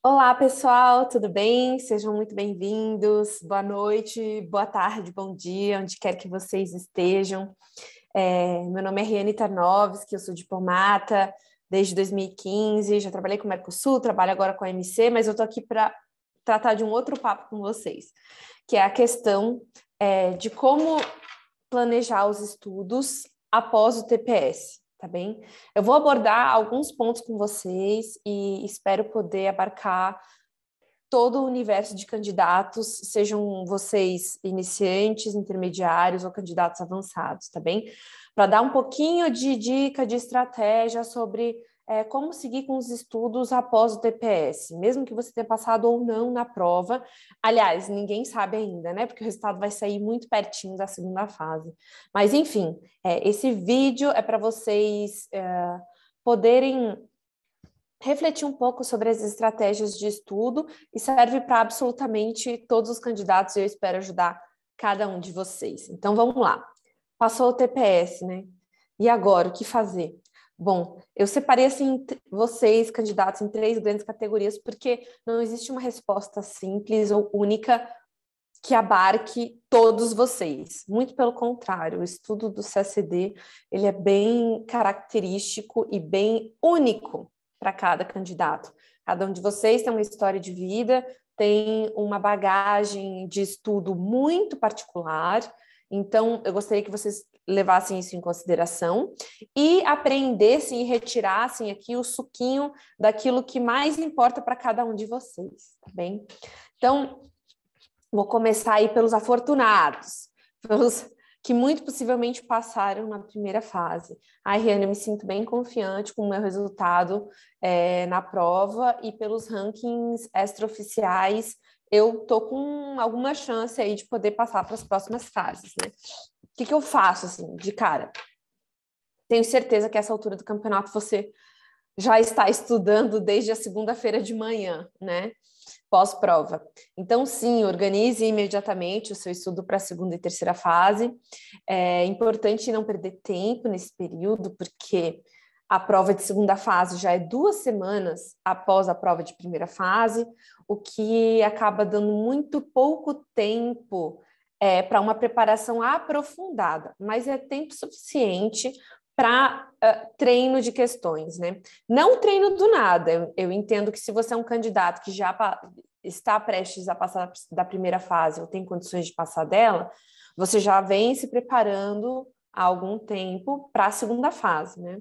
Olá, pessoal, tudo bem? Sejam muito bem-vindos. Boa noite, boa tarde, bom dia, onde quer que vocês estejam. É, meu nome é Riane Tarnovski, eu sou diplomata desde 2015, já trabalhei com o Mercosul, trabalho agora com a MC, mas eu estou aqui para tratar de um outro papo com vocês, que é a questão é, de como planejar os estudos após o TPS tá bem? Eu vou abordar alguns pontos com vocês e espero poder abarcar todo o universo de candidatos, sejam vocês iniciantes, intermediários ou candidatos avançados, tá bem? Para dar um pouquinho de dica, de estratégia sobre é, como seguir com os estudos após o TPS, mesmo que você tenha passado ou não na prova. Aliás, ninguém sabe ainda, né? Porque o resultado vai sair muito pertinho da segunda fase. Mas, enfim, é, esse vídeo é para vocês é, poderem refletir um pouco sobre as estratégias de estudo e serve para absolutamente todos os candidatos e eu espero ajudar cada um de vocês. Então, vamos lá. Passou o TPS, né? E agora, o que fazer? Bom, eu separei assim vocês, candidatos, em três grandes categorias, porque não existe uma resposta simples ou única que abarque todos vocês. Muito pelo contrário, o estudo do CSD ele é bem característico e bem único para cada candidato. Cada um de vocês tem uma história de vida, tem uma bagagem de estudo muito particular. Então, eu gostaria que vocês levassem isso em consideração e aprendessem e retirassem aqui o suquinho daquilo que mais importa para cada um de vocês, tá bem? Então, vou começar aí pelos afortunados, pelos que muito possivelmente passaram na primeira fase. Ai, Riane, eu me sinto bem confiante com o meu resultado é, na prova e pelos rankings extraoficiais, eu tô com alguma chance aí de poder passar para as próximas fases, né? Que, que eu faço, assim, de cara? Tenho certeza que essa altura do campeonato você já está estudando desde a segunda-feira de manhã, né? Pós-prova. Então, sim, organize imediatamente o seu estudo para a segunda e terceira fase. É importante não perder tempo nesse período, porque a prova de segunda fase já é duas semanas após a prova de primeira fase, o que acaba dando muito pouco tempo é, para uma preparação aprofundada, mas é tempo suficiente para uh, treino de questões, né? Não treino do nada. Eu, eu, entendo que se você é um candidato que já está prestes a passar da primeira fase ou tem condições de passar dela, você já vem se preparando há algum tempo para a segunda fase, né?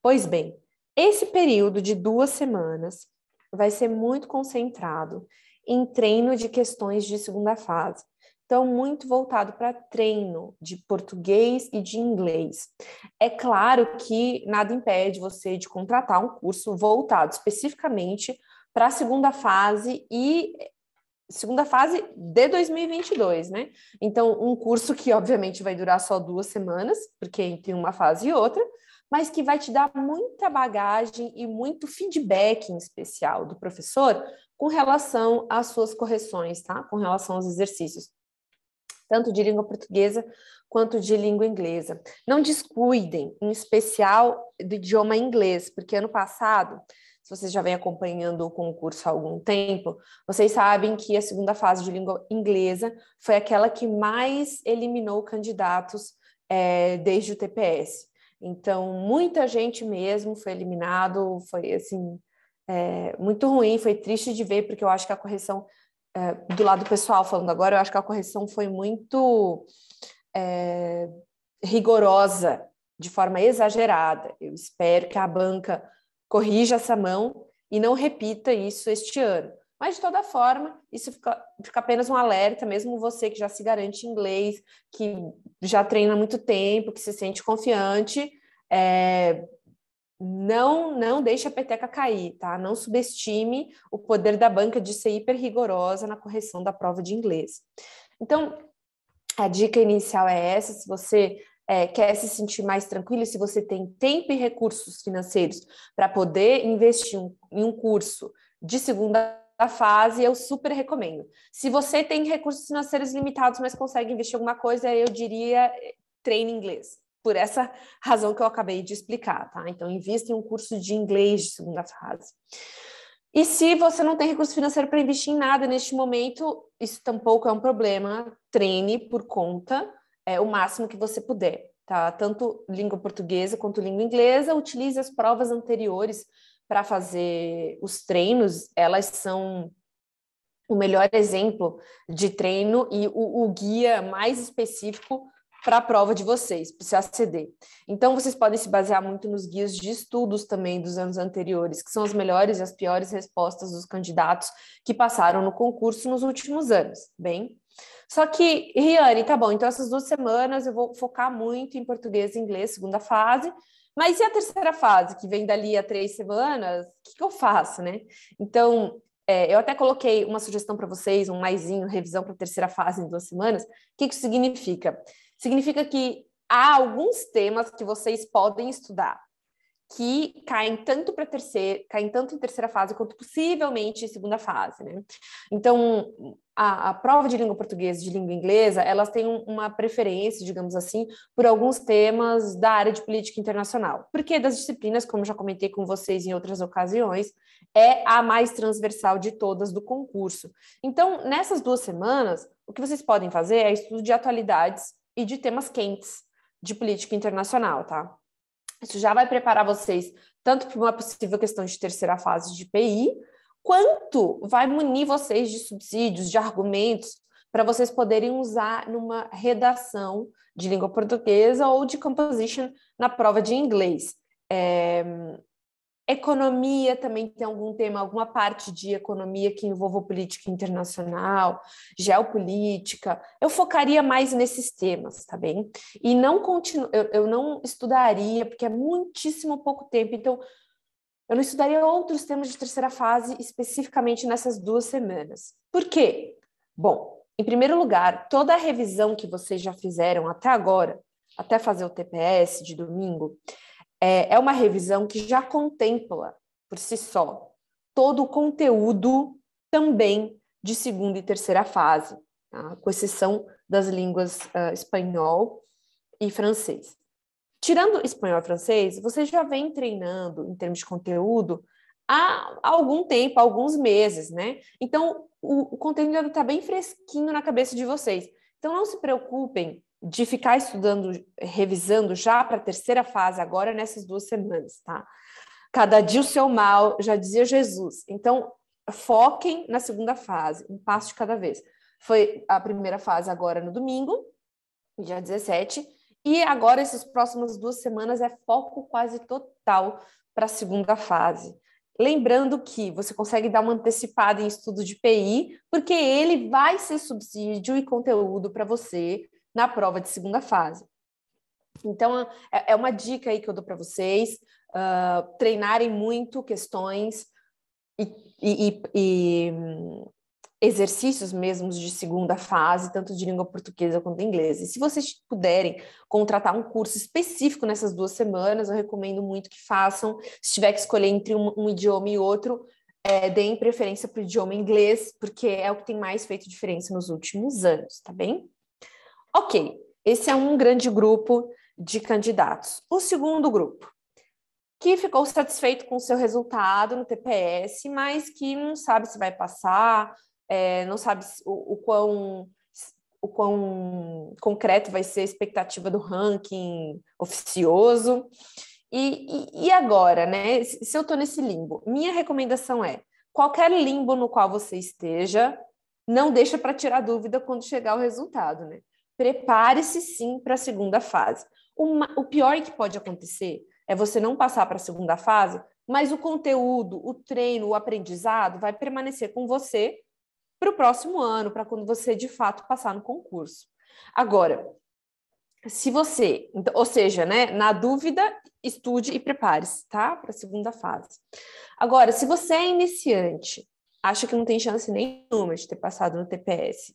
Pois bem, esse período de duas semanas vai ser muito concentrado em treino de questões de segunda fase. Então, muito voltado para treino de português e de inglês. É claro que nada impede você de contratar um curso voltado especificamente para a segunda fase e segunda fase de 2022, né? Então, um curso que obviamente vai durar só duas semanas, porque entre uma fase e outra, mas que vai te dar muita bagagem e muito feedback em especial do professor com relação às suas correções, tá? Com relação aos exercícios tanto de língua portuguesa quanto de língua inglesa. Não descuidem, em especial, do idioma inglês, porque ano passado, se vocês já vêm acompanhando o concurso há algum tempo, vocês sabem que a segunda fase de língua inglesa foi aquela que mais eliminou candidatos é, desde o TPS. Então, muita gente mesmo foi eliminado, foi assim, é, muito ruim, foi triste de ver, porque eu acho que a correção é, do lado pessoal falando agora, eu acho que a correção foi muito é, rigorosa, de forma exagerada. Eu espero que a banca corrija essa mão e não repita isso este ano. Mas, de toda forma, isso fica, fica, apenas um alerta, mesmo você que já se garante inglês, que já treina há muito tempo, que se sente confiante, é, não não deixe a peteca cair, tá? Não subestime o poder da banca de ser hiper rigorosa na correção da prova de inglês. Então, a dica inicial é essa: se você é, quer se sentir mais tranquilo, se você tem tempo e recursos financeiros para poder investir um, em um curso de segunda fase, eu super recomendo. Se você tem recursos financeiros limitados, mas consegue investir alguma coisa, eu diria treine inglês por essa razão que eu acabei de explicar, tá? Então, invista em um curso de inglês de segunda fase. E se você não tem recurso financeiro para investir em nada neste momento, isso tampouco é um problema. Treine por conta é, o máximo que você puder, tá? Tanto língua portuguesa quanto língua inglesa. Utilize as provas anteriores para fazer os treinos. Elas são o melhor exemplo de treino e o, o guia mais específico para a prova de vocês, para o CACD. Então, vocês podem se basear muito nos guias de estudos também dos anos anteriores, que são as melhores e as piores respostas dos candidatos que passaram no concurso nos últimos anos, bem? Só que, Riane, tá bom, então essas duas semanas eu vou focar muito em português e inglês, segunda fase, mas e a terceira fase, que vem dali a três semanas, o que, que eu faço, né? Então, é, eu até coloquei uma sugestão para vocês, um maisinho, revisão para a terceira fase em duas semanas. O que, que isso significa? Significa que há alguns temas que vocês podem estudar que caem tanto para terceira, caem tanto em terceira fase quanto possivelmente em segunda fase, né? Então, a, a, prova de língua portuguesa e de língua inglesa, elas têm uma preferência, digamos assim, por alguns temas da área de política internacional. Porque das disciplinas, como já comentei com vocês em outras ocasiões, é a mais transversal de todas do concurso. Então, nessas duas semanas, o que vocês podem fazer é estudo de atualidades e de temas quentes de política internacional, tá? Isso já vai preparar vocês tanto para uma possível questão de terceira fase de PI, quanto vai munir vocês de subsídios, de argumentos, para vocês poderem usar numa redação de língua portuguesa ou de composition na prova de inglês. É, Economia também tem algum tema, alguma parte de economia que envolva política internacional, geopolítica. Eu focaria mais nesses temas, tá bem? E não continuo, eu, eu não estudaria, porque é muitíssimo pouco tempo, então eu não estudaria outros temas de terceira fase especificamente nessas duas semanas. Por quê? Bom, em primeiro lugar, toda a revisão que vocês já fizeram até agora, até fazer o TPS de domingo, é, é uma revisão que já contempla, por si só, todo o conteúdo também de segunda e terceira fase, tá? com exceção das línguas uh, espanhol e francês. Tirando espanhol e francês, você já vem treinando em termos de conteúdo há algum tempo, alguns meses, né? Então, o, o conteúdo está bem fresquinho na cabeça de vocês. Então, não se preocupem de ficar estudando, revisando já para a terceira fase agora nessas duas semanas, tá? Cada dia o seu mal, já dizia Jesus. Então, foquem na segunda fase, um passo de cada vez. Foi a primeira fase agora no domingo, dia 17, e agora essas próximas duas semanas é foco quase total para a segunda fase. Lembrando que você consegue dar uma antecipada em estudo de PI, porque ele vai ser subsídio e conteúdo para você na prova de segunda fase. Então, é, é uma dica aí que eu dou para vocês, uh, treinarem muito questões e, e, e, e exercícios mesmos de segunda fase, tanto de língua portuguesa quanto inglesa. E se vocês puderem contratar um curso específico nessas duas semanas, eu recomendo muito que façam. Se tiver que escolher entre um, um idioma e outro, é, deem preferência para o idioma inglês, porque é o que tem mais feito diferença nos últimos anos, tá bem? Ok, esse é um grande grupo de candidatos. O segundo grupo, que ficou satisfeito com o seu resultado no TPS, mas que não sabe se vai passar, é, não sabe o, o, quão, o quão concreto vai ser a expectativa do ranking oficioso. E, e, e agora, né? Se eu estou nesse limbo, minha recomendação é: qualquer limbo no qual você esteja, não deixa para tirar dúvida quando chegar o resultado, né? Prepare-se sim para a segunda fase. Uma, o pior que pode acontecer é você não passar para a segunda fase, mas o conteúdo, o treino, o aprendizado vai permanecer com você para o próximo ano, para quando você de fato passar no concurso. Agora, se você, então, ou seja, né, na dúvida, estude e prepare-se, tá? Para a segunda fase. Agora, se você é iniciante, acha que não tem chance nenhuma de ter passado no TPS,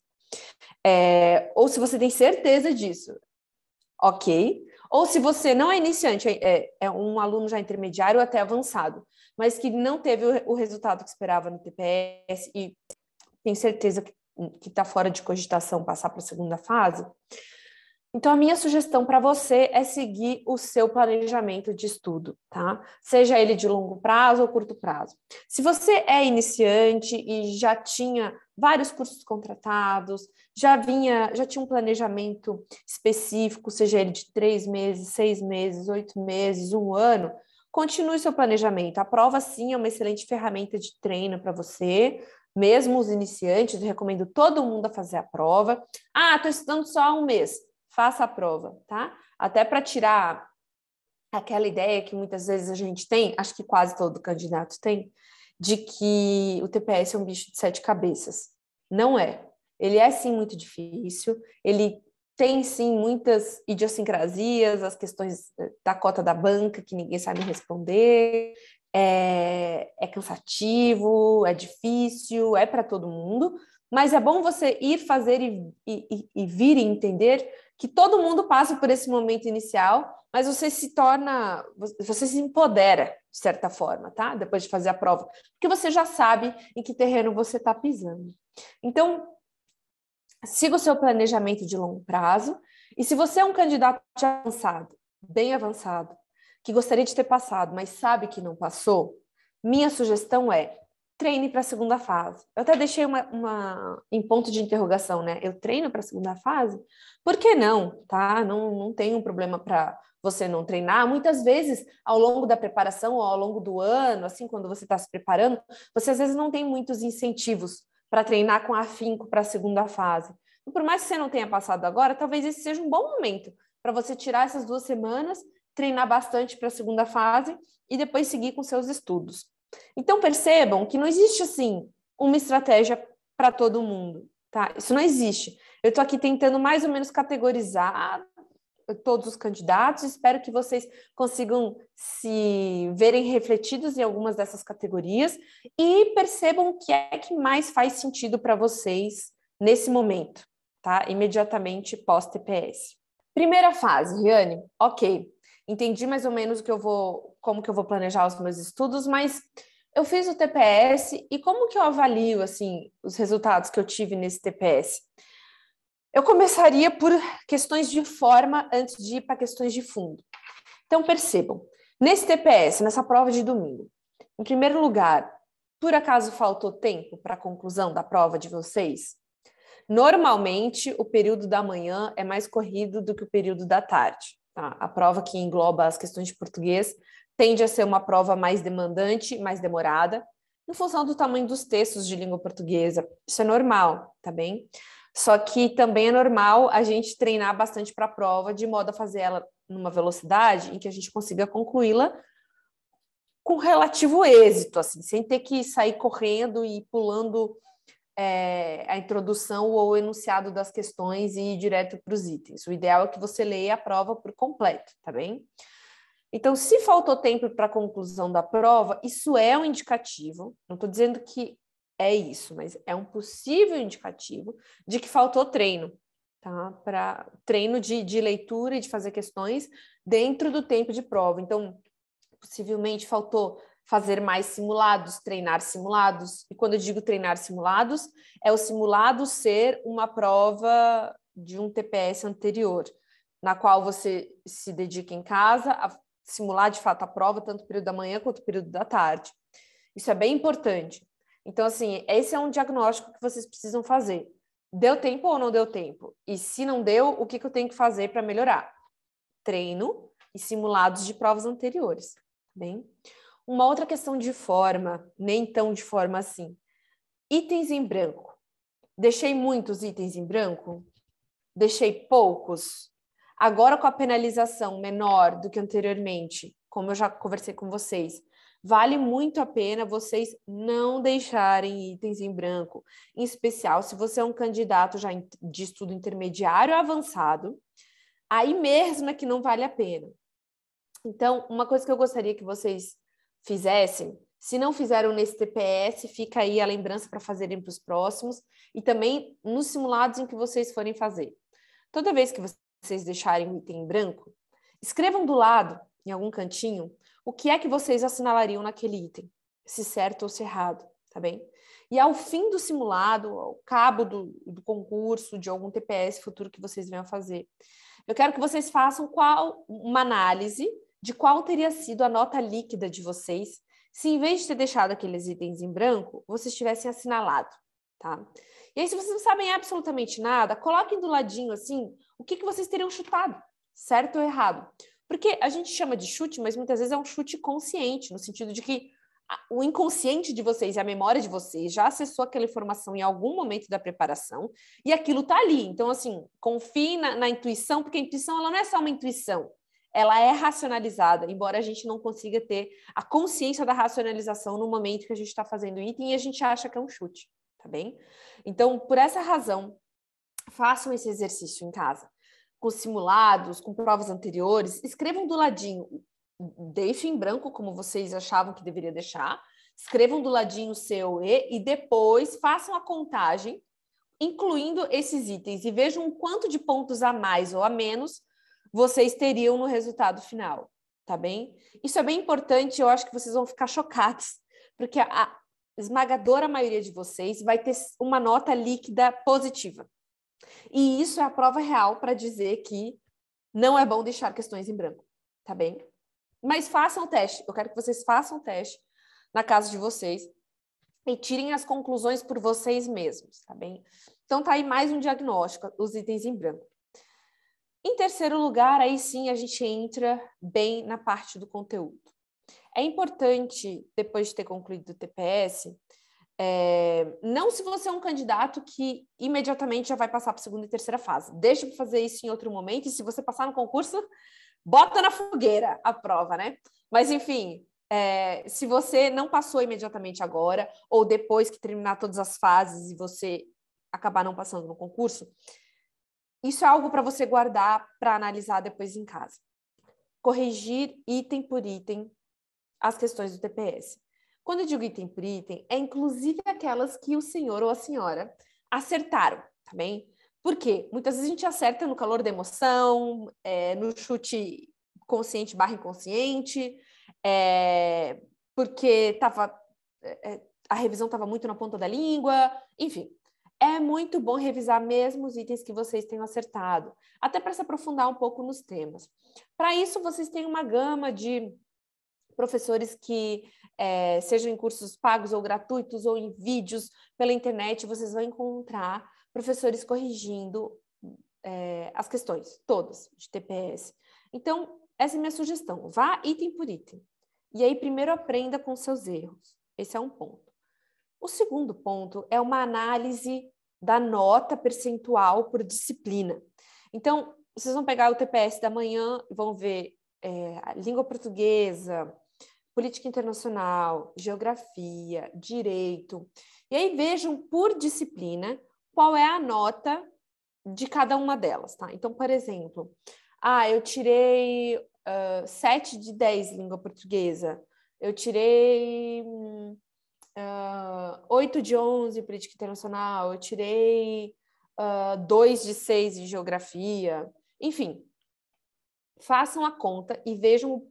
é, ou se você tem certeza disso, ok. Ou se você não é iniciante, é, é um aluno já intermediário ou até avançado, mas que não teve o, o resultado que esperava no TPS e tem certeza que está fora de cogitação passar para a segunda fase, Então, a minha sugestão para você é seguir o seu planejamento de estudo, tá? Seja ele de longo prazo ou curto prazo. Se você é iniciante e já tinha vários cursos contratados, já vinha, já tinha um planejamento específico, seja ele de três meses, seis meses, oito meses, um ano, continue seu planejamento. A prova, sim, é uma excelente ferramenta de treino para você, mesmo os iniciantes, recomendo todo mundo a fazer a prova. Ah, estou estudando só um mês faça a prova, tá? Até para tirar aquela ideia que muitas vezes a gente tem, acho que quase todo candidato tem, de que o TPS é um bicho de sete cabeças. Não é. Ele é sim muito difícil, ele tem sim muitas idiosincrasias, as questões eh, da cota da banca que ninguém sabe responder, é, é cansativo, é difícil, é para todo mundo, mas é bom você ir fazer e, e, e vir e entender que todo mundo passa por esse momento inicial, mas você se torna, você se empodera de certa forma, tá? Depois de fazer a prova, porque você já sabe em que terreno você está pisando. Então, siga o seu planejamento de longo prazo. E se você é um candidato avançado, bem avançado, que gostaria de ter passado, mas sabe que não passou, minha sugestão é treine para a segunda fase. Eu até deixei uma, uma, em ponto de interrogação, né? Eu treino para a segunda fase? Por que não, tá? Não, não tem um problema para você não treinar. Muitas vezes, ao longo da preparação ou ao longo do ano, assim, quando você está se preparando, você às vezes não tem muitos incentivos para treinar com afinco para a segunda fase. E por mais que você não tenha passado agora, talvez esse seja um bom momento para você tirar essas duas semanas, treinar bastante para a segunda fase e depois seguir com seus estudos. Então percebam que não existe assim uma estratégia para todo mundo, tá? Isso não existe. Eu estou aqui tentando mais ou menos categorizar todos os candidatos. Espero que vocês consigam se verem refletidos em algumas dessas categorias e percebam o que é que mais faz sentido para vocês nesse momento, tá? Imediatamente pós TPS. Primeira fase, Riane. Ok, entendi mais ou menos o que eu vou, como que eu vou planejar os meus estudos, mas eu fiz o TPS e como que eu avalio assim os resultados que eu tive nesse TPS? Eu começaria por questões de forma antes de ir para questões de fundo. Então percebam, nesse TPS, nessa prova de domingo, em primeiro lugar, por acaso faltou tempo para a conclusão da prova de vocês? Normalmente, o período da manhã é mais corrido do que o período da tarde. Tá? A prova que engloba as questões de português tende a ser uma prova mais demandante, mais demorada, em função do tamanho dos textos de língua portuguesa. Isso é normal, tá bem? Só que também é normal a gente treinar bastante para a prova, de modo a fazer ela numa velocidade em que a gente consiga concluí-la com relativo êxito, assim, sem ter que sair correndo e pulando é, a introdução ou o enunciado das questões e ir direto para os itens. O ideal é que você leia a prova por completo, tá bem? Então, se faltou tempo para a conclusão da prova, isso é um indicativo, não estou dizendo que é isso, mas é um possível indicativo de que faltou treino, tá? Para treino de, de leitura e de fazer questões dentro do tempo de prova. Então, possivelmente faltou fazer mais simulados, treinar simulados. E quando eu digo treinar simulados, é o simulado ser uma prova de um TPS anterior, na qual você se dedica em casa a simular de fato a prova, tanto o período da manhã quanto o período da tarde. Isso é bem importante. Então, assim, esse é um diagnóstico que vocês precisam fazer. Deu tempo ou não deu tempo? E se não deu, o que, que eu tenho que fazer para melhorar? Treino e simulados de provas anteriores. Tá bem? Uma outra questão de forma, nem tão de forma assim. Itens em branco. Deixei muitos itens em branco? Deixei poucos? Agora, com a penalização menor do que anteriormente, como eu já conversei com vocês, vale muito a pena vocês não deixarem itens em branco, em especial se você é um candidato já de estudo intermediário avançado, aí mesmo é que não vale a pena. Então, uma coisa que eu gostaria que vocês fizessem. Se não fizeram nesse TPS, fica aí a lembrança para fazerem para os próximos e também nos simulados em que vocês forem fazer. Toda vez que vocês deixarem o item em branco, escrevam do lado, em algum cantinho, o que é que vocês assinalariam naquele item, se certo ou se errado, tá bem? E ao fim do simulado, ao cabo do, do concurso, de algum TPS futuro que vocês venham fazer, Eu quero que vocês façam qual uma análise de qual teria sido a nota líquida de vocês se em vez de ter deixado aqueles itens em branco, vocês tivessem assinalado, tá? E aí, se vocês não sabem absolutamente nada, coloquem do ladinho assim o que, que vocês teriam chutado, certo ou errado. Porque a gente chama de chute, mas muitas vezes é um chute consciente, no sentido de que o inconsciente de vocês e a memória de vocês já acessou aquela informação em algum momento da preparação e aquilo está ali. Então, assim, confie na, na, intuição, porque a intuição ela não é só uma intuição, ela é racionalizada, embora a gente não consiga ter a consciência da racionalização no momento que a gente está fazendo o item e a gente acha que é um chute, tá bem? Então, por essa razão, façam esse exercício em casa, com simulados, com provas anteriores, escrevam do ladinho, deixem em branco como vocês achavam que deveria deixar, escrevam do ladinho o seu E e depois façam a contagem, incluindo esses itens, e vejam quanto de pontos a mais ou a menos vocês teriam no resultado final, tá bem? Isso é bem importante, eu acho que vocês vão ficar chocados, porque a esmagadora maioria de vocês vai ter uma nota líquida positiva. E isso é a prova real para dizer que não é bom deixar questões em branco, tá bem? Mas façam o teste, eu quero que vocês façam o teste na casa de vocês e tirem as conclusões por vocês mesmos, tá bem? Então tá aí mais um diagnóstico, os itens em branco. Em terceiro lugar, aí sim a gente entra bem na parte do conteúdo. É importante, depois de ter concluído o TPS, é, não se você é um candidato que imediatamente já vai passar para a segunda e terceira fase. Deixa para fazer isso em outro momento, e se você passar no concurso, bota na fogueira a prova, né? Mas, enfim, é, se você não passou imediatamente agora, ou depois que terminar todas as fases e você acabar não passando no concurso, isso é algo para você guardar para analisar depois em casa. Corrigir item por item as questões do TPS. Quando eu digo item por item, é inclusive aquelas que o senhor ou a senhora acertaram, tá bem? Por quê? Muitas vezes a gente acerta no calor da emoção, é, no chute consciente barra inconsciente, é, porque tava, é, a revisão estava muito na ponta da língua, enfim é muito bom revisar mesmo os itens que vocês tenham acertado, até para se aprofundar um pouco nos temas. Para isso, vocês têm uma gama de professores que, é, sejam em cursos pagos ou gratuitos, ou em vídeos pela internet, vocês vão encontrar professores corrigindo é, as questões, todas, de TPS. Então, essa é minha sugestão. Vá item por item. E aí, primeiro aprenda com seus erros. Esse é um ponto. O segundo ponto é uma análise da nota percentual por disciplina. Então, vocês vão pegar o TPS da manhã e vão ver é, língua portuguesa, política internacional, geografia, direito. E aí vejam por disciplina qual é a nota de cada uma delas, tá? Então, por exemplo, ah, eu tirei uh, 7 de 10 língua portuguesa, eu tirei hum, uh, 8 de 11 política internacional, eu tirei uh, 2 de 6 em geografia, enfim. Façam a conta e vejam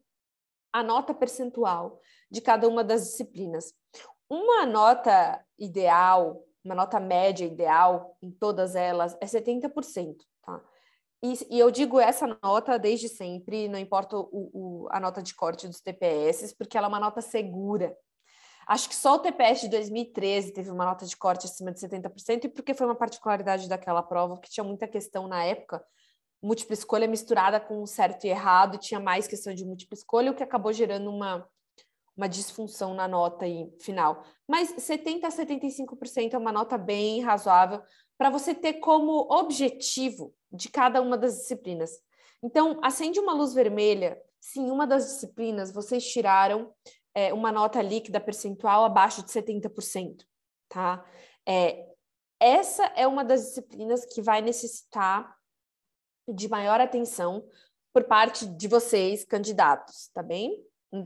a nota percentual de cada uma das disciplinas. Uma nota ideal, uma nota média ideal em todas elas é 70%, tá? E, e eu digo essa nota desde sempre, não importa o, o, a nota de corte dos TPS, porque ela é uma nota segura, Acho que só o TPS de 2013 teve uma nota de corte acima de 70%, e porque foi uma particularidade daquela prova, que tinha muita questão na época, múltipla escolha misturada com certo e errado, tinha mais questão de múltipla escolha, o que acabou gerando uma, uma disfunção na nota final. Mas 70% a 75% é uma nota bem razoável para você ter como objetivo de cada uma das disciplinas. Então, acende uma luz vermelha se em uma das disciplinas vocês tiraram é, uma nota líquida percentual abaixo de 70%, tá? É, essa é uma das disciplinas que vai necessitar de maior atenção por parte de vocês, candidatos, tá bem?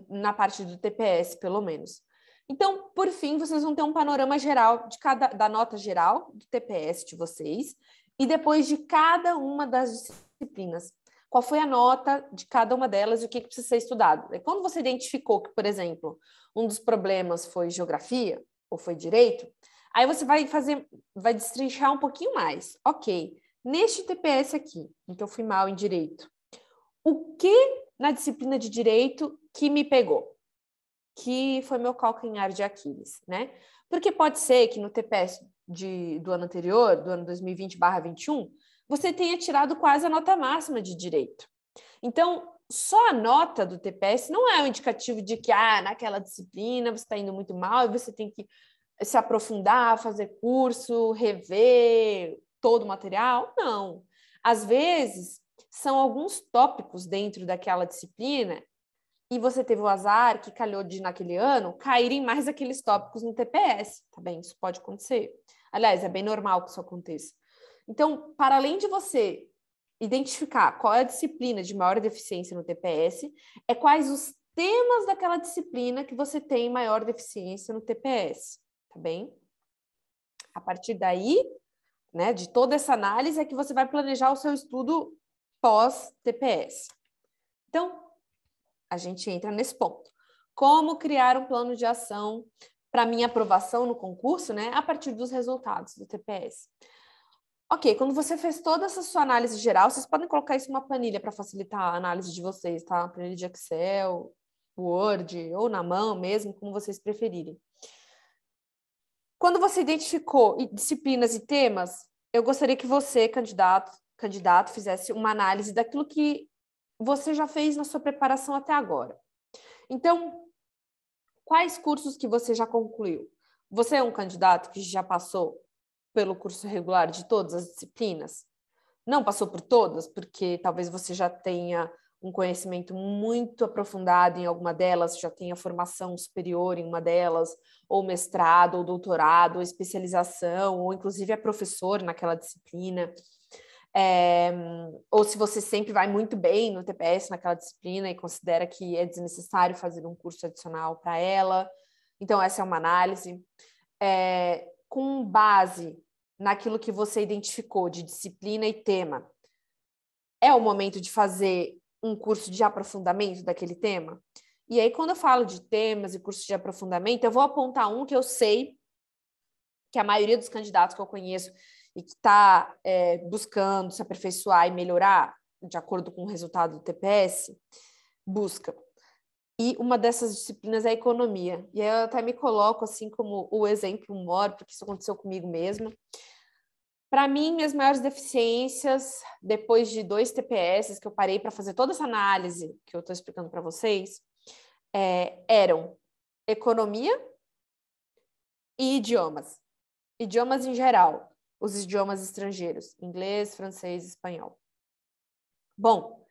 Na parte do TPS, pelo menos. Então, por fim, vocês vão ter um panorama geral de cada da nota geral do TPS de vocês e depois de cada uma das disciplinas qual foi a nota de cada uma delas e o que, que precisa ser estudado. E quando você identificou que, por exemplo, um dos problemas foi geografia ou foi direito, aí você vai fazer, vai destrinchar um pouquinho mais. Ok, neste TPS aqui, então fui mal em direito, o que na disciplina de direito que me pegou? Que foi meu calcanhar de Aquiles, né? Porque pode ser que no TPS de, do ano anterior, do ano 2020/21, você tenha tirado quase a nota máxima de direito. Então, só a nota do TPS não é um indicativo de que ah, naquela disciplina você está indo muito mal e você tem que se aprofundar, fazer curso, rever todo o material. Não. Às vezes, são alguns tópicos dentro daquela disciplina e você teve o azar que calhou de, naquele ano, caírem mais aqueles tópicos no TPS, tá bem? Isso pode acontecer. Aliás, é bem normal que isso aconteça. Então, para além de você identificar qual é a disciplina de maior deficiência no TPS, é quais os temas daquela disciplina que você tem maior deficiência no TPS, tá bem? A partir daí, né, de toda essa análise, é que você vai planejar o seu estudo pós-TPS. Então, a gente entra nesse ponto. Como criar um plano de ação para minha aprovação no concurso, né, a partir dos resultados do TPS. Ok, quando você fez toda essa sua análise geral, vocês podem colocar isso numa planilha para facilitar a análise de vocês, tá? Planilha de Excel, Word ou na mão mesmo, como vocês preferirem. Quando você identificou disciplinas e temas, eu gostaria que você, candidato, candidato, fizesse uma análise daquilo que você já fez na sua preparação até agora. Então, quais cursos que você já concluiu? Você é um candidato que já passou pelo curso regular de todas as disciplinas? Não passou por todas, porque talvez você já tenha um conhecimento muito aprofundado em alguma delas, já tenha formação superior em uma delas, ou mestrado, ou doutorado, ou especialização, ou inclusive é professor naquela disciplina. É, ou se você sempre vai muito bem no TPS naquela disciplina e considera que é desnecessário fazer um curso adicional para ela. Então, essa é uma análise. É, com base naquilo que você identificou de disciplina e tema, é o momento de fazer um curso de aprofundamento daquele tema? E aí, quando eu falo de temas e cursos de aprofundamento, eu vou apontar um que eu sei que a maioria dos candidatos que eu conheço e que está é, buscando se aperfeiçoar e melhorar de acordo com o resultado do TPS, busca. E uma dessas disciplinas é a economia. E aí eu até me coloco assim como o exemplo maior, porque isso aconteceu comigo mesma. Para mim, minhas maiores deficiências, depois de dois TPS que eu parei para fazer toda essa análise que eu estou explicando para vocês, é, eram economia e idiomas. Idiomas em geral os idiomas estrangeiros, inglês, francês, espanhol. Bom,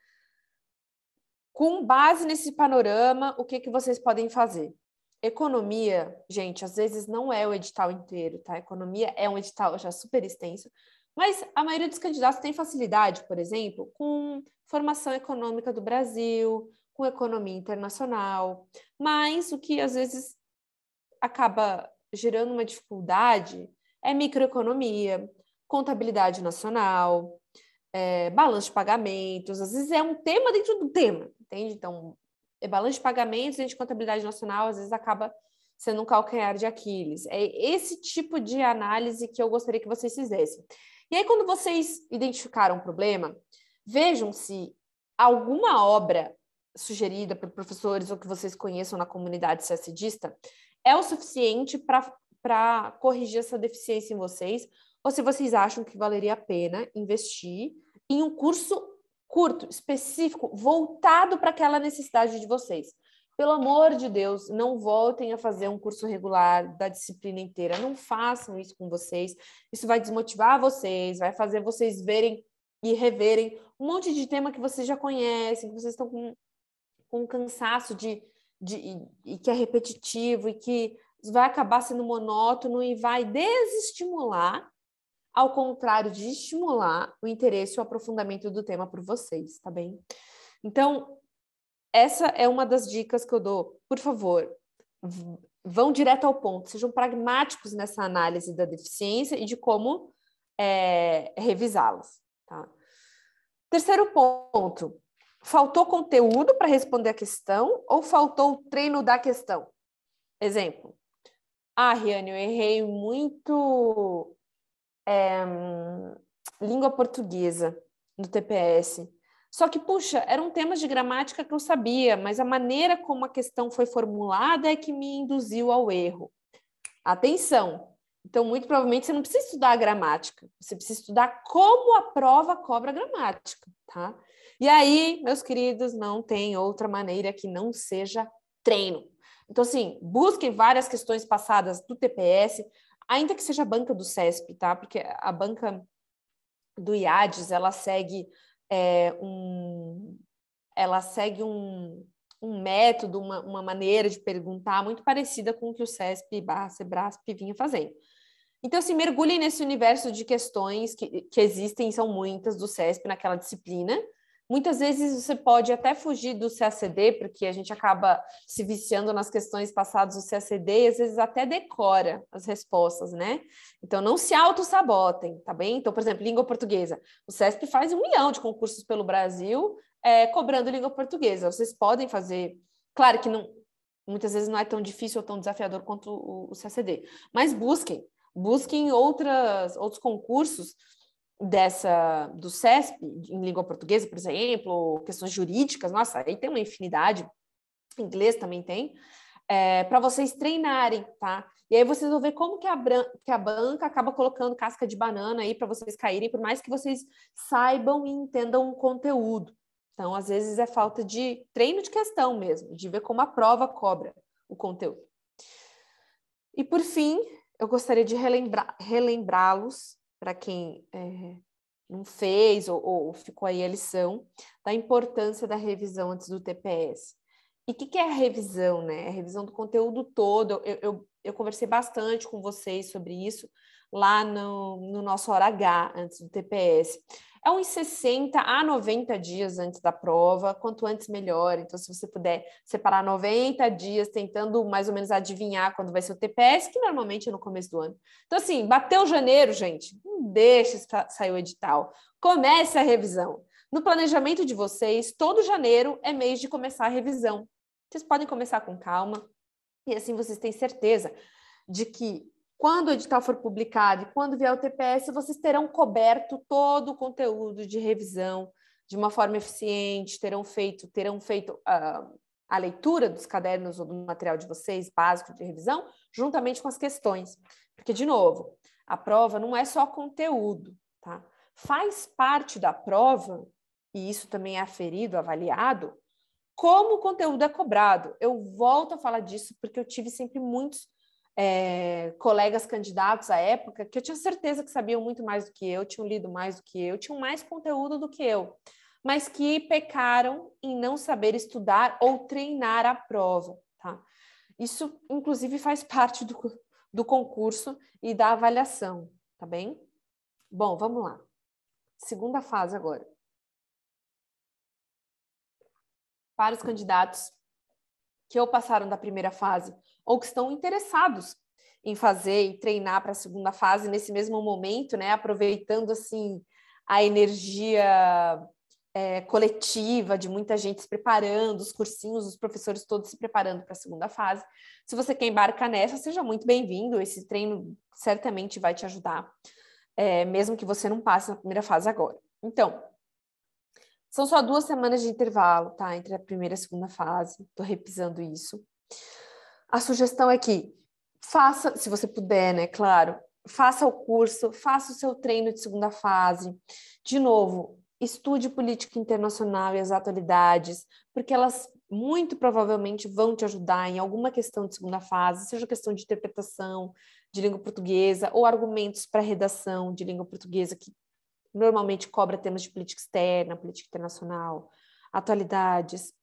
com base nesse panorama, o que, que vocês podem fazer? Economia, gente, às vezes não é o edital inteiro, tá? Economia é um edital já super extenso, mas a maioria dos candidatos tem facilidade, por exemplo, com formação econômica do Brasil, com economia internacional, mas o que às vezes acaba gerando uma dificuldade é microeconomia, contabilidade nacional, é, balanço de pagamentos, às vezes é um tema dentro do tema, entende? Então, é balanço de pagamentos dentro de contabilidade nacional, às vezes acaba sendo um calcanhar de Aquiles. É esse tipo de análise que eu gostaria que vocês fizessem. E aí, quando vocês identificaram o problema, vejam se alguma obra sugerida por professores ou que vocês conheçam na comunidade CSDista é o suficiente para corrigir essa deficiência em vocês, ou se vocês acham que valeria a pena investir em um curso curto, específico, voltado para aquela necessidade de vocês. Pelo amor de Deus, não voltem a fazer um curso regular da disciplina inteira. Não façam isso com vocês. Isso vai desmotivar vocês, vai fazer vocês verem e reverem um monte de tema que vocês já conhecem, que vocês estão com, com um cansaço de, de e, e que é repetitivo e que vai acabar sendo monótono e vai desestimular, ao contrário de estimular o interesse e o aprofundamento do tema por vocês, tá bem? Então, essa é uma das dicas que eu dou. Por favor, vão direto ao ponto, sejam pragmáticos nessa análise da deficiência e de como é, revisá-las. Tá? Terceiro ponto: faltou conteúdo para responder a questão ou faltou o treino da questão? Exemplo: ah, Riane, eu errei muito. É, língua portuguesa no TPS. Só que, puxa, eram temas de gramática que eu sabia, mas a maneira como a questão foi formulada é que me induziu ao erro. Atenção! Então, muito provavelmente, você não precisa estudar a gramática, você precisa estudar como a prova cobra a gramática, tá? E aí, meus queridos, não tem outra maneira que não seja treino. Então, assim, busquem várias questões passadas do TPS, ainda que seja a banca do CESP, tá? Porque a banca do IADES, ela segue é, um, ela segue um, um método, uma, uma, maneira de perguntar muito parecida com o que o CESP barra Sebrasp vinha fazendo. Então, assim, mergulhem nesse universo de questões que, que existem, são muitas, do CESP naquela disciplina, Muitas vezes você pode até fugir do CACD, porque a gente acaba se viciando nas questões passadas do CACD e às vezes até decora as respostas, né? Então não se auto-sabotem, tá bem? Então, por exemplo, língua portuguesa. O CESP faz um milhão de concursos pelo Brasil é, cobrando língua portuguesa. Vocês podem fazer. Claro que não, muitas vezes não é tão difícil ou tão desafiador quanto o, o CACD, mas busquem, busquem outras, outros concursos dessa do CESP em língua portuguesa, por exemplo, questões jurídicas, nossa, aí tem uma infinidade, inglês também tem, é, para vocês treinarem, tá? E aí vocês vão ver como que a, que a banca acaba colocando casca de banana aí para vocês caírem, por mais que vocês saibam e entendam o conteúdo. Então, às vezes é falta de treino de questão mesmo, de ver como a prova cobra o conteúdo. E por fim, eu gostaria de relembrá-los para quem é, não fez ou, ou, ficou aí a lição, da importância da revisão antes do TPS. E o que, que, é a revisão, né? A revisão do conteúdo todo. Eu, eu, eu conversei bastante com vocês sobre isso lá no, no nosso Hora H, antes do TPS é uns 60 a 90 dias antes da prova, quanto antes melhor. Então, se você puder separar 90 dias tentando mais ou menos adivinhar quando vai ser o TPS, que normalmente é no começo do ano. Então, assim, bateu janeiro, gente, não deixe sair o edital. Comece a revisão. No planejamento de vocês, todo janeiro é mês de começar a revisão. Vocês podem começar com calma, e assim vocês têm certeza de que quando o edital for publicado e quando vier o TPS, vocês terão coberto todo o conteúdo de revisão de uma forma eficiente, terão feito, terão feito uh, a leitura dos cadernos ou do material de vocês, básico de revisão, juntamente com as questões. Porque, de novo, a prova não é só conteúdo, tá? Faz parte da prova, e isso também é aferido, avaliado, como o conteúdo é cobrado. Eu volto a falar disso porque eu tive sempre muitos é, colegas candidatos à época que eu tinha certeza que sabiam muito mais do que eu, tinham lido mais do que eu, tinham mais conteúdo do que eu, mas que pecaram em não saber estudar ou treinar a prova, tá? Isso, inclusive, faz parte do, do concurso e da avaliação, tá bem? Bom, vamos lá. Segunda fase agora. Para os candidatos que ou passaram da primeira fase ou que estão interessados em fazer e treinar para a segunda fase nesse mesmo momento, né? Aproveitando assim a energia é, coletiva de muita gente se preparando, os cursinhos, os professores todos se preparando para a segunda fase. Se você quer embarcar nessa, seja muito bem-vindo. Esse treino certamente vai te ajudar, é, mesmo que você não passe na primeira fase agora. Então, são só duas semanas de intervalo, tá? Entre a primeira e a segunda fase. Estou repisando isso. A sugestão é que faça, se você puder, né? Claro, faça o curso, faça o seu treino de segunda fase. De novo, estude política internacional e as atualidades, porque elas muito provavelmente vão te ajudar em alguma questão de segunda fase, seja questão de interpretação de língua portuguesa ou argumentos para redação de língua portuguesa que normalmente cobra temas de política externa, política internacional, atualidades.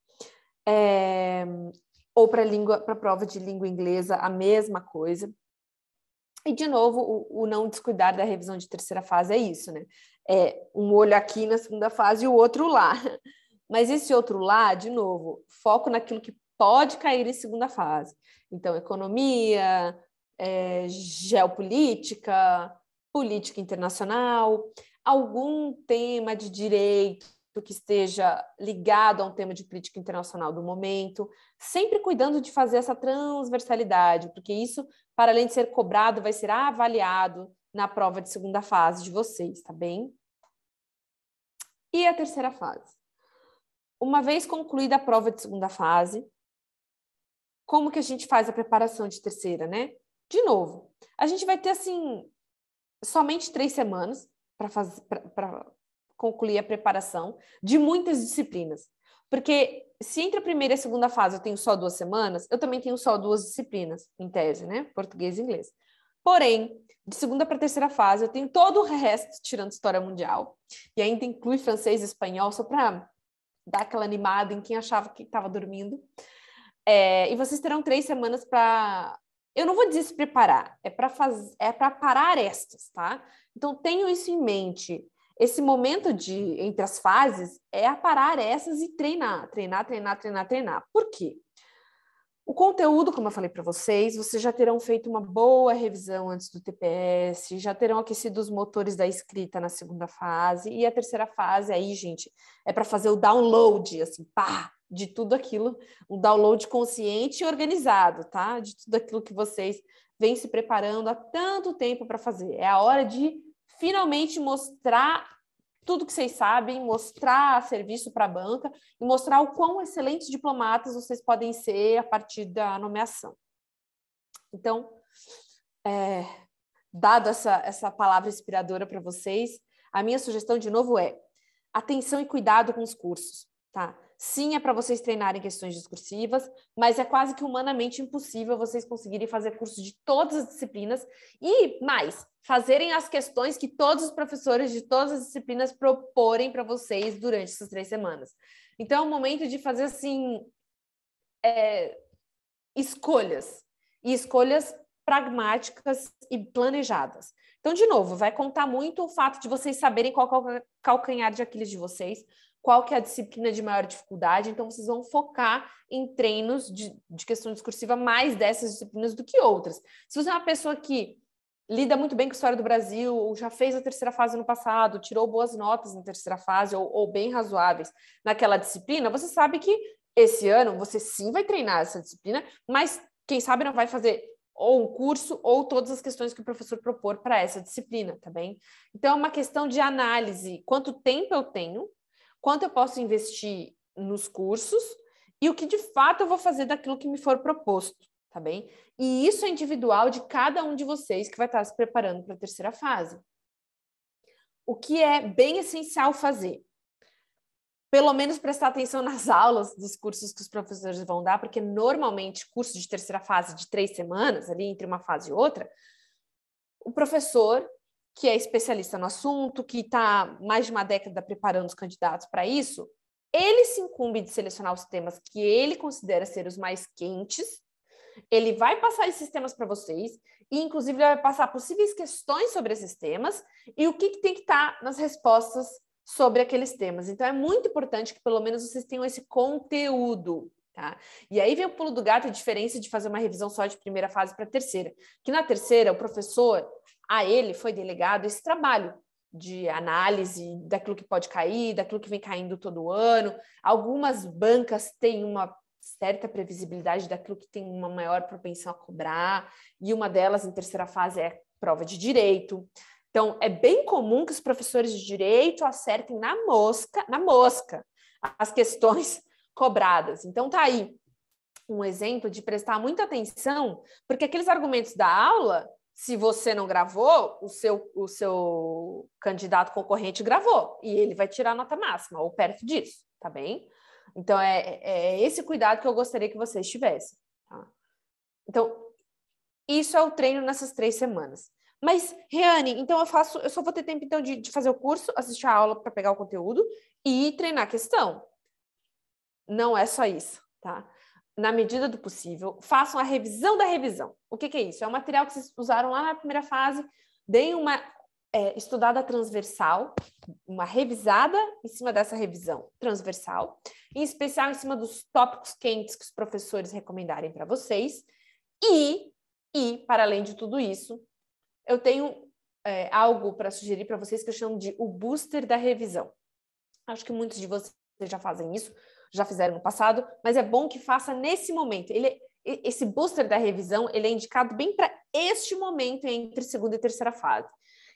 É, ou para língua, para prova de língua inglesa, a mesma coisa. E, de novo, o, o, não descuidar da revisão de terceira fase é isso, né? É um olho aqui na segunda fase e o outro lá. Mas esse outro lá, de novo, foco naquilo que pode cair em segunda fase. Então, economia, é, geopolítica, política internacional, algum tema de direito, que esteja ligado a um tema de política internacional do momento, sempre cuidando de fazer essa transversalidade, porque isso, para além de ser cobrado, vai ser avaliado na prova de segunda fase de vocês, tá bem? E a terceira fase? Uma vez concluída a prova de segunda fase, como que a gente faz a preparação de terceira, né? De novo, a gente vai ter assim somente três semanas para concluir a preparação de muitas disciplinas. Porque se entre a primeira e a segunda fase eu tenho só duas semanas, eu também tenho só duas disciplinas, em tese, né? Português e inglês. Porém, de segunda para terceira fase, eu tenho todo o resto, tirando história mundial, e ainda inclui francês e espanhol, só para dar aquela animada em quem achava que estava dormindo. É, e vocês terão três semanas para. Eu não vou dizer se preparar, é para fazer, é para parar estas, tá? Então tenham isso em mente. Esse momento de entre as fases é a parar essas e treinar, treinar, treinar, treinar, treinar. Por quê? O conteúdo, como eu falei para vocês, vocês já terão feito uma boa revisão antes do TPS, já terão aquecido os motores da escrita na segunda fase, e a terceira fase aí, gente, é para fazer o download, assim, pá, de tudo aquilo, um download consciente e organizado, tá? De tudo aquilo que vocês vêm se preparando há tanto tempo para fazer. É a hora de finalmente mostrar tudo que vocês sabem, mostrar serviço para a banca e mostrar o quão excelentes diplomatas vocês podem ser a partir da nomeação. Então, é, dado essa, essa palavra inspiradora para vocês, a minha sugestão de novo é atenção e cuidado com os cursos, tá? Sim, é para vocês treinarem questões discursivas, mas é quase que humanamente impossível vocês conseguirem fazer cursos de todas as disciplinas e mais, fazerem as questões que todos os professores de todas as disciplinas proporem para vocês durante essas três semanas. Então, é um momento de fazer assim é, escolhas e escolhas pragmáticas e planejadas. Então, de novo, vai contar muito o fato de vocês saberem qual é o calcanhar de Aquiles de vocês, qual que é a disciplina de maior dificuldade, então vocês vão focar em treinos de, de questão discursiva mais dessas disciplinas do que outras. Se você é uma pessoa que lida muito bem com a história do Brasil, ou já fez a terceira fase no passado, tirou boas notas na terceira fase, ou, ou bem razoáveis naquela disciplina, você sabe que esse ano você sim vai treinar essa disciplina, mas quem sabe não vai fazer ou um curso ou todas as questões que o professor propor para essa disciplina, tá bem? Então é uma questão de análise, quanto tempo eu tenho quanto eu posso investir nos cursos e o que de fato eu vou fazer daquilo que me for proposto, tá bem? E isso é individual de cada um de vocês que vai estar se preparando para a terceira fase. O que é bem essencial fazer? Pelo menos prestar atenção nas aulas dos cursos que os professores vão dar, porque normalmente curso de terceira fase de três semanas, ali entre uma fase e outra, o professor que é especialista no assunto, que está mais de uma década preparando os candidatos para isso, ele se incumbe de selecionar os temas que ele considera ser os mais quentes, ele vai passar esses temas para vocês, e inclusive ele vai passar possíveis questões sobre esses temas e o que, que tem que estar tá nas respostas sobre aqueles temas. Então é muito importante que pelo menos vocês tenham esse conteúdo. Tá? E aí vem o pulo do gato, a diferença de fazer uma revisão só de primeira fase para terceira. Que na terceira, o professor a ele foi delegado esse trabalho de análise daquilo que pode cair, daquilo que vem caindo todo ano. Algumas bancas têm uma certa previsibilidade daquilo que tem uma maior propensão a cobrar, e uma delas, em terceira fase, é prova de direito. Então, é bem comum que os professores de direito acertem na mosca, na mosca, as questões cobradas. Então, tá aí um exemplo de prestar muita atenção, porque aqueles argumentos da aula se você não gravou, o seu, o seu candidato concorrente gravou e ele vai tirar a nota máxima ou perto disso, tá bem? Então é, é esse cuidado que eu gostaria que vocês tivessem. Tá? Então, isso é o treino nessas três semanas. Mas, Reane, então eu faço, eu só vou ter tempo então de, de fazer o curso, assistir a aula para pegar o conteúdo e treinar a questão. Não é só isso, tá? na medida do possível, façam a revisão da revisão. O que, que é isso? É um material que vocês usaram lá na primeira fase, deem uma é, estudada transversal, uma revisada em cima dessa revisão transversal, em especial em cima dos tópicos quentes que os professores recomendarem para vocês. E, e, para além de tudo isso, eu tenho é, algo para sugerir para vocês que eu chamo de o booster da revisão. Acho que muitos de vocês já fazem isso já fizeram no passado, mas é bom que faça nesse momento. Ele, esse booster da revisão ele é indicado bem para este momento entre segunda e terceira fase.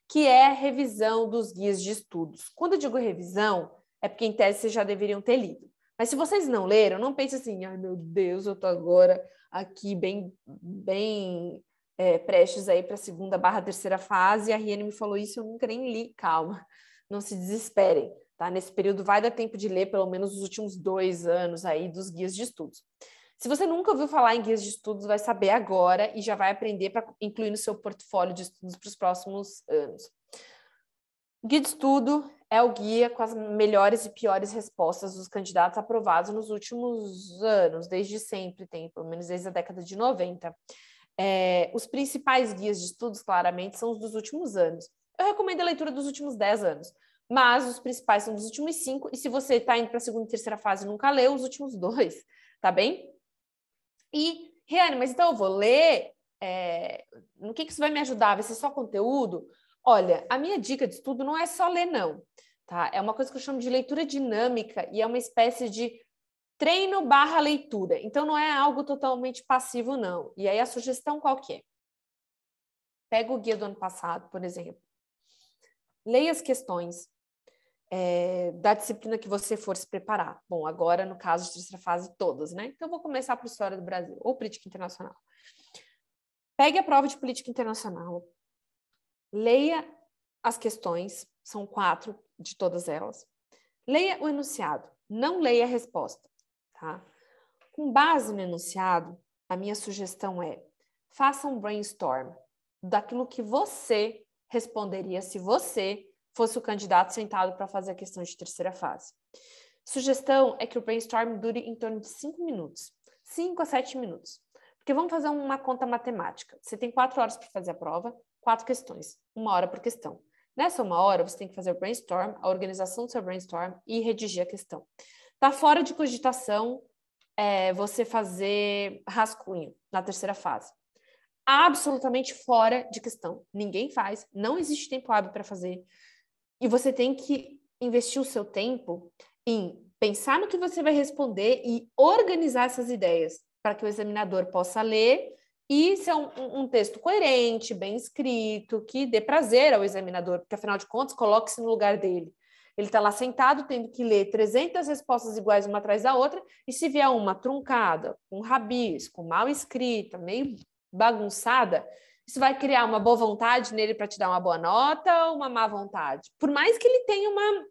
que é a revisão dos guias de estudos. Quando eu digo revisão, é porque em tese vocês já deveriam ter lido. Mas se vocês não leram, não pense assim, ai meu Deus, eu tô agora aqui bem, bem é, prestes aí para a segunda barra terceira fase, a Riene me falou isso, eu nunca nem li, calma, não se desesperem, tá? Nesse período vai dar tempo de ler pelo menos os últimos dois anos aí dos guias de estudos. Se você nunca ouviu falar em guias de estudos, vai saber agora e já vai aprender para incluir no seu portfólio de estudos para os próximos anos. O guia de estudo é o guia com as melhores e piores respostas dos candidatos aprovados nos últimos anos, desde sempre, tem pelo menos desde a década de 90. É, os principais guias de estudos, claramente, são os dos últimos anos. Eu recomendo a leitura dos últimos 10 anos, mas os principais são dos últimos 5, e se você está indo para a segunda e terceira fase e nunca leu, os últimos dois, tá bem? E, Riane, mas então eu vou ler, é, no que, que isso vai me ajudar? Vai ser só conteúdo? Olha, a minha dica de estudo não é só ler, não. Tá? É uma coisa que eu chamo de leitura dinâmica e é uma espécie de treino barra leitura. Então, não é algo totalmente passivo, não. E aí, a sugestão qual que é? Pega o guia do ano passado, por exemplo. Leia as questões é, da disciplina que você for se preparar. Bom, agora, no caso de terceira fase, todas, né? Então, vou começar por História do Brasil ou Política Internacional. Pegue a prova de Política Internacional, Leia as questões, são quatro de todas elas. Leia o enunciado, não leia a resposta, tá? Com base no enunciado, a minha sugestão é: faça um brainstorm daquilo que você responderia se você fosse o candidato sentado para fazer a questão de terceira fase. Sugestão é que o brainstorm dure em torno de cinco minutos, cinco a sete minutos. Porque vamos fazer uma conta matemática. Você tem quatro horas para fazer a prova, quatro questões, uma hora por questão. Nessa uma hora, você tem que fazer o brainstorm, a organização do seu brainstorm e redigir a questão. Tá fora de cogitação é, você fazer rascunho na terceira fase. Absolutamente fora de questão. Ninguém faz, não existe tempo hábil para fazer. E você tem que investir o seu tempo em pensar no que você vai responder e organizar essas ideias para que o examinador possa ler e ser um, um, texto coerente, bem escrito, que dê prazer ao examinador, porque afinal de contas, coloque-se no lugar dele. Ele está lá sentado, tendo que ler 300 respostas iguais uma atrás da outra, e se vier uma truncada, com rabisco, mal escrita, meio bagunçada, isso vai criar uma boa vontade nele para te dar uma boa nota ou uma má vontade? Por mais que ele tenha uma,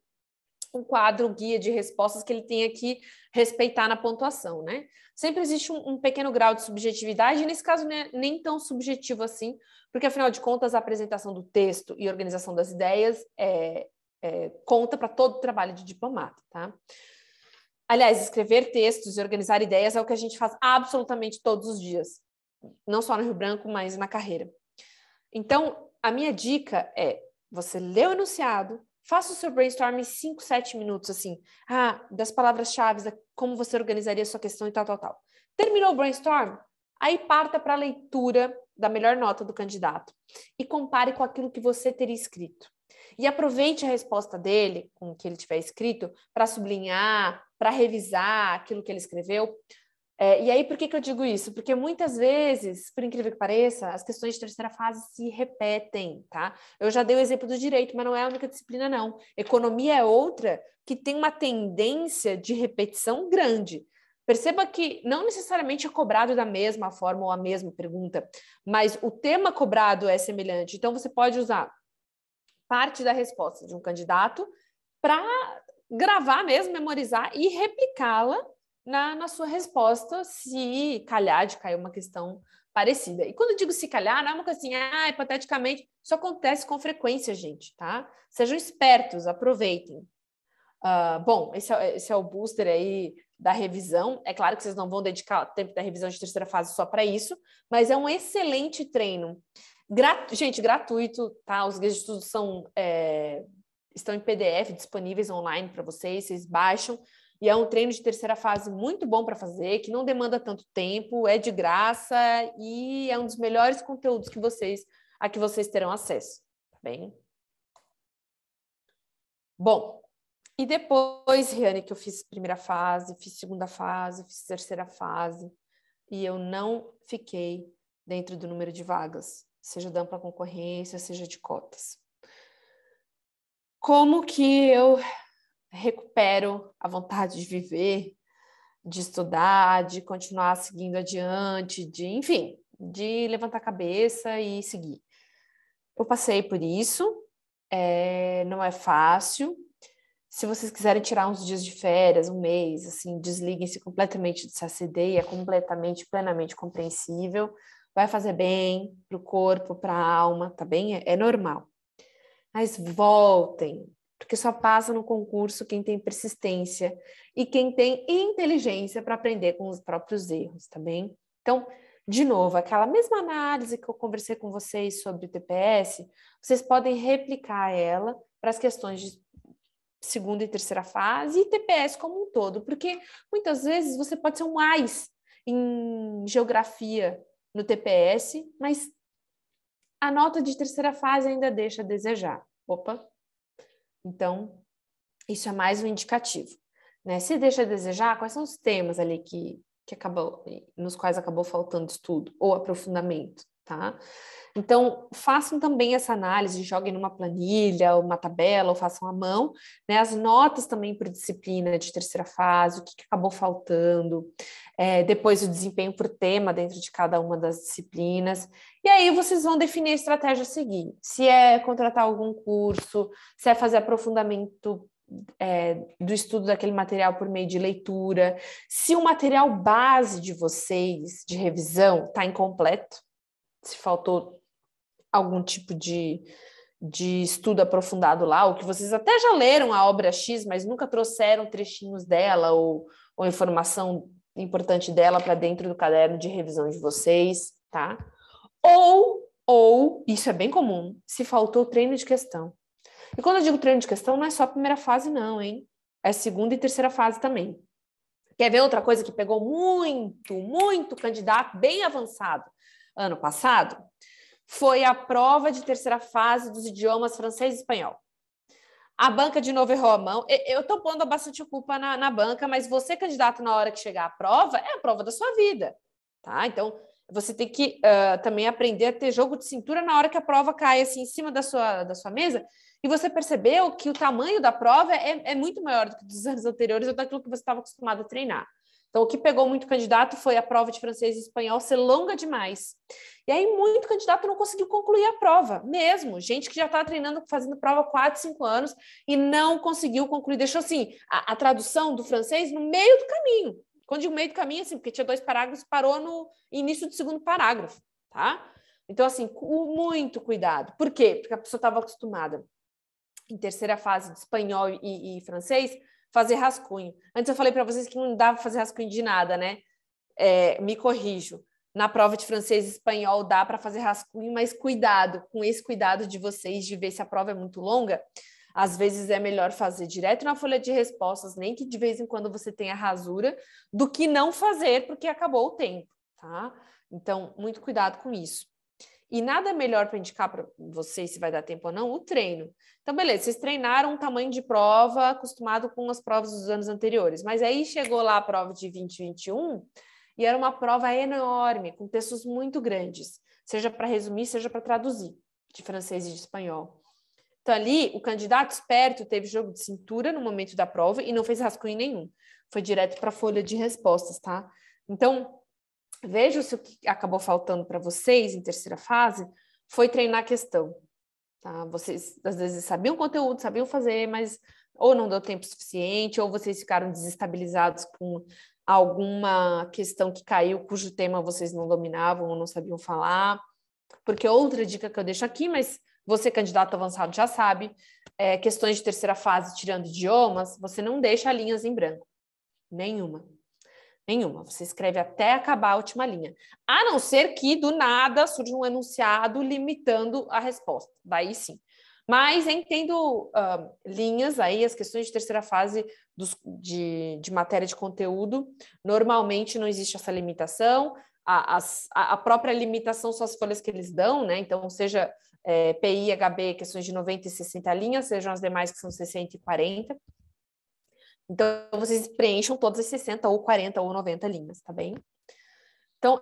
um quadro guia de respostas que ele tenha que respeitar na pontuação, né? Sempre existe um, um pequeno grau de subjetividade, e nesse caso é nem tão subjetivo assim, porque afinal de contas a apresentação do texto e organização das ideias é, é, conta para todo o trabalho de diplomata, tá? Aliás, escrever textos e organizar ideias é o que a gente faz absolutamente todos os dias, não só no Rio Branco, mas na carreira. Então, a minha dica é você lê o enunciado, Faça o seu brainstorm em 5, 7 minutos, assim. Ah, das palavras-chave, como você organizaria a sua questão e tal, tal, tal. Terminou o brainstorm? Aí parta para a leitura da melhor nota do candidato e compare com aquilo que você teria escrito. E aproveite a resposta dele, com o que ele tiver escrito, para sublinhar, para revisar aquilo que ele escreveu, é, e aí, por que, que eu digo isso? Porque muitas vezes, por incrível que pareça, as questões de terceira fase se repetem, tá? Eu já dei o exemplo do direito, mas não é a única disciplina, não. Economia é outra que tem uma tendência de repetição grande. Perceba que não necessariamente é cobrado da mesma forma ou a mesma pergunta, mas o tema cobrado é semelhante. Então, você pode usar parte da resposta de um candidato para gravar mesmo, memorizar e replicá-la na, na sua resposta se calhar de cair uma questão parecida. E quando digo se calhar, não é uma coisa assim, ah, hipoteticamente, isso acontece com frequência, gente, tá? Sejam espertos, aproveitem. Uh, bom, esse é, esse é, o booster aí da revisão. É claro que vocês não vão dedicar o tempo da revisão de terceira fase só para isso, mas é um excelente treino. Gente, gratuito, tá? Os guias de estudo são, é... estão em PDF disponíveis online para vocês, vocês baixam. E é um treino de terceira fase muito bom para fazer, que não demanda tanto tempo, é de graça e é um dos melhores conteúdos que vocês a que vocês terão acesso, tá bem? Bom, e depois, Riane, que eu fiz primeira fase, fiz segunda fase, fiz terceira fase, e eu não fiquei dentro do número de vagas, seja da ampla concorrência, seja de cotas. como que eu recupero a vontade de viver, de estudar, de continuar seguindo adiante, de, enfim, de levantar a cabeça e seguir. Eu passei por isso, é, não é fácil. Se vocês quiserem tirar uns dias de férias, um mês, assim, desliguem-se completamente de CACD, é completamente, plenamente compreensível. Vai fazer bem para o corpo, para a alma, tá bem? É, é normal. Mas voltem, porque só passa no concurso quem tem persistência e quem tem inteligência para aprender com os próprios erros, tá bem? Então, de novo, aquela mesma análise que eu conversei com vocês sobre o TPS, vocês podem replicar ela para as questões de segunda e terceira fase e TPS como um todo, porque muitas vezes você pode ser um mais em geografia no TPS, mas a nota de terceira fase ainda deixa a desejar. Opa, então, isso é mais um indicativo. Né? Se deixa a desejar, quais são os temas ali que, que acabou, nos quais acabou faltando estudo ou aprofundamento, tá? Então, façam também essa análise, joguem numa planilha, uma tabela, ou façam à mão, né? As notas também por disciplina de terceira fase, o que, que acabou faltando, é, depois o desempenho por tema dentro de cada uma das disciplinas. E aí vocês vão definir a estratégia a seguir. Se é contratar algum curso, se é fazer aprofundamento é, do estudo daquele material por meio de leitura. Se o material base de vocês, de revisão, está incompleto, se faltou algum tipo de, de estudo aprofundado lá, ou que vocês até já leram a obra X, mas nunca trouxeram trechinhos dela ou, ou informação importante dela para dentro do caderno de revisão de vocês, tá? Ou, ou, isso é bem comum, se faltou treino de questão. E quando eu digo treino de questão, não é só a primeira fase, não, hein? É segunda e terceira fase também. Quer ver outra coisa que pegou muito, muito candidato bem avançado ano passado? Foi a prova de terceira fase dos idiomas francês e espanhol. A banca de novo errou a mão. Eu estou pondo bastante culpa na, na banca, mas você, candidato, na hora que chegar a prova, é a prova da sua vida. Tá? Então, você tem que uh, também aprender a ter jogo de cintura na hora que a prova cai assim em cima da sua, da sua mesa e você percebeu que o tamanho da prova é, é muito maior do que dos anos anteriores ou daquilo que você estava acostumado a treinar. Então, o que pegou muito candidato foi a prova de francês e espanhol ser longa demais. E aí, muito candidato não conseguiu concluir a prova, mesmo. Gente que já está treinando, fazendo prova há 4, 5 anos e não conseguiu concluir. Deixou, assim, a, a, tradução do francês no meio do caminho. Quando digo meio do caminho, assim, porque tinha dois parágrafos, parou no início do segundo parágrafo, tá? Então, assim, com muito cuidado. Por quê? Porque a pessoa estava acostumada em terceira fase de espanhol e, e francês, fazer rascunho. Antes eu falei para vocês que não dava fazer rascunho de nada, né? É, me corrijo. Na prova de francês e espanhol dá para fazer rascunho, mas cuidado, com esse cuidado de vocês de ver se a prova é muito longa, às vezes é melhor fazer direto na folha de respostas, nem que de vez em quando você tenha rasura, do que não fazer porque acabou o tempo, tá? Então, muito cuidado com isso. E nada melhor para indicar para vocês se vai dar tempo ou não, o treino. Então, beleza, vocês treinaram um tamanho de prova acostumado com as provas dos anos anteriores, mas aí chegou lá a prova de 2021 e era uma prova enorme, com textos muito grandes, seja para resumir, seja para traduzir, de francês e de espanhol. Então, ali, o candidato esperto teve jogo de cintura no momento da prova e não fez rascunho nenhum. Foi direto para a folha de respostas, tá? Então, vejo se o que acabou faltando para vocês em terceira fase foi treinar a questão. Tá? Vocês às vezes sabiam o conteúdo, sabiam fazer, mas ou não deu tempo suficiente, ou vocês ficaram desestabilizados com alguma questão que caiu cujo tema vocês não dominavam ou não sabiam falar. Porque outra dica que eu deixo aqui, mas você, candidato avançado, já sabe, é, questões de terceira fase, tirando idiomas, você não deixa linhas em branco. Nenhuma. Nenhuma. Você escreve até acabar a última linha. A não ser que do nada surja um enunciado limitando a resposta. Daí sim. Mas entendo uh, linhas aí, as questões de terceira fase dos, de, de matéria de conteúdo, normalmente não existe essa limitação. A, a, própria limitação são as folhas que eles dão, né? Então, seja é, PI, HB, questões de 90 e 60 linhas, sejam as demais que são 60 e 40. Então, vocês preencham todas as 60 ou 40 ou 90 linhas, tá bem? Então,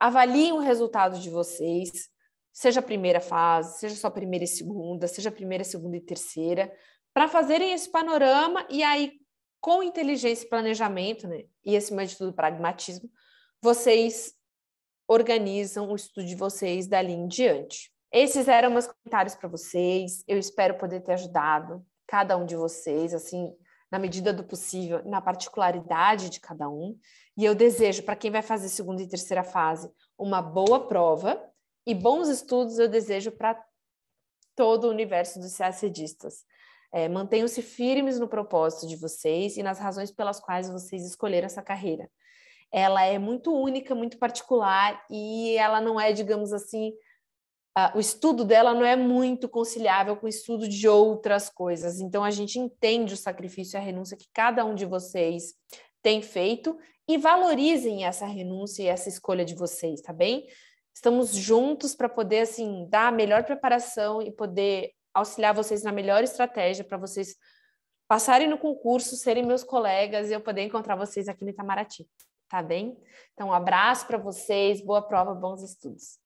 avaliem o resultado de vocês. seja a primeira fase, seja só a primeira e segunda, seja a primeira, segunda e terceira, para fazerem esse panorama e aí, com inteligência e planejamento, né, e acima de tudo pragmatismo, vocês organizam o estudo de vocês dali em diante. Esses eram meus comentários para vocês. Eu espero poder ter ajudado cada um de vocês, assim, na medida do possível, na particularidade de cada um. E eu desejo, para quem vai fazer segunda e terceira fase, uma boa prova e bons estudos eu desejo para todo o universo dos CACDistas. É, Mantenham-se firmes no propósito de vocês e nas razões pelas quais vocês escolheram essa carreira. Ela é muito única, muito particular e ela não é, digamos assim, uh, o estudo dela não é muito conciliável com o estudo de outras coisas. Então, a gente entende o sacrifício e a renúncia que cada um de vocês tem feito e valorizem essa renúncia e essa escolha de vocês, tá bem? Estamos juntos para poder, assim, dar a melhor preparação e poder auxiliar vocês na melhor estratégia para vocês passarem no concurso, serem meus colegas e eu poder encontrar vocês aqui no Itamaraty, tá bem? Então, um abraço para vocês, boa prova, bons estudos.